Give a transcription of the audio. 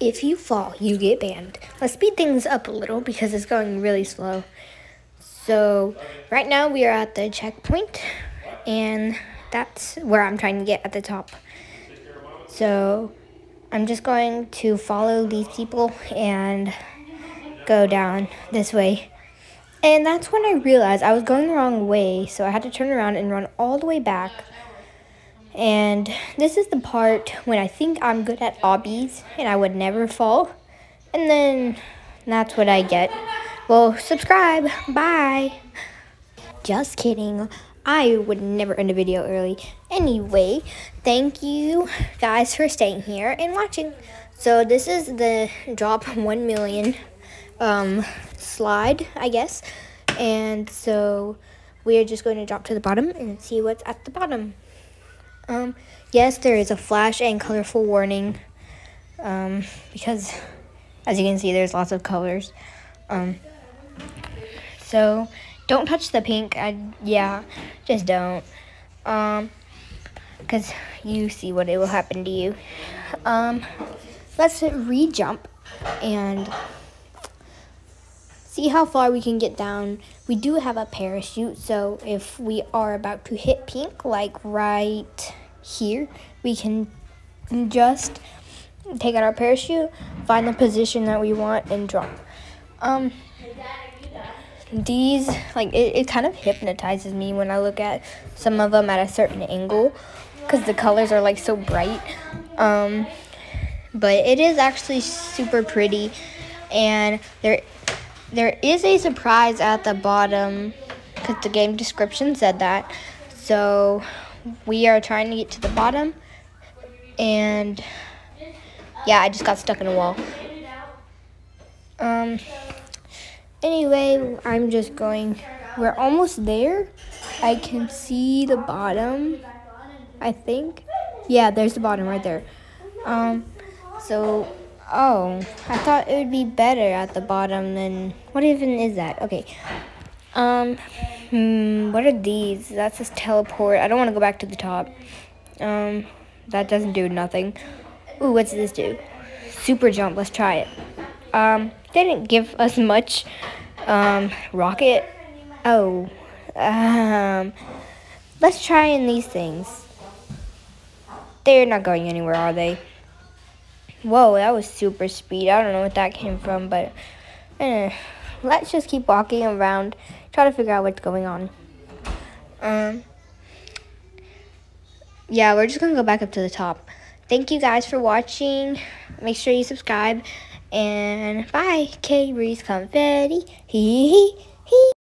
If you fall, you get banned. Let's speed things up a little because it's going really slow. So right now we are at the checkpoint and that's where I'm trying to get at the top. So I'm just going to follow these people and go down this way. And that's when I realized I was going the wrong way, so I had to turn around and run all the way back. And this is the part when I think I'm good at obbies and I would never fall. And then that's what I get. Well, subscribe. Bye. Just kidding. I would never end a video early. Anyway, thank you guys for staying here and watching. So this is the drop 1 million um, slide, I guess. And so we are just going to drop to the bottom and see what's at the bottom. Um, yes, there is a flash and colorful warning um, because, as you can see, there's lots of colors. Um, so, don't touch the pink. I, yeah, just don't. Um, because you see what it will happen to you. Um, let's re-jump and see how far we can get down. We do have a parachute, so if we are about to hit pink, like right here, we can just take out our parachute, find the position that we want, and drop. Um, these, like, it, it kind of hypnotizes me when I look at some of them at a certain angle because the colors are, like, so bright. Um, but it is actually super pretty, and there, there is a surprise at the bottom because the game description said that. So we are trying to get to the bottom. And yeah, I just got stuck in a wall. Um, anyway, I'm just going, we're almost there. I can see the bottom, I think. Yeah, there's the bottom right there. Um, so, oh, I thought it would be better at the bottom than, what even is that? Okay. Um, Hmm, what are these? That says teleport. I don't want to go back to the top. Um, that doesn't do nothing. Ooh, what's this do? Super jump. Let's try it. Um, they didn't give us much. Um, rocket. Oh. Um, let's try in these things. They're not going anywhere, are they? Whoa, that was super speed. I don't know what that came from, but eh, let's just keep walking around try to figure out what's going on. Um, yeah, we're just going to go back up to the top. Thank you guys for watching. Make sure you subscribe. And bye. Kaybree Confetti. Hee hee hee.